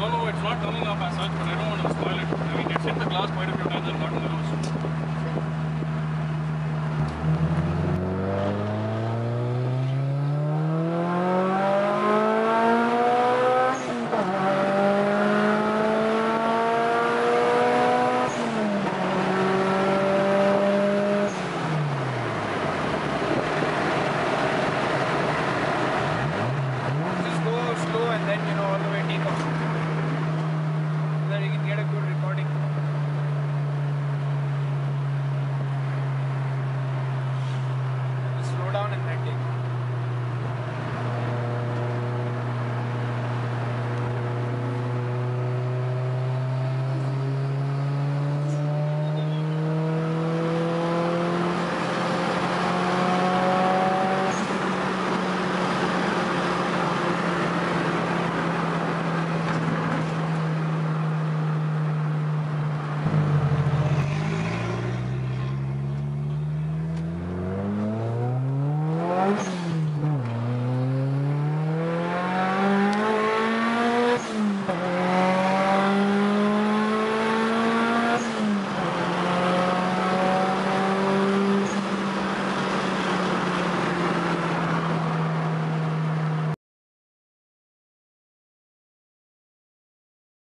No, no, it's not coming up as such, but I don't want to spoil it.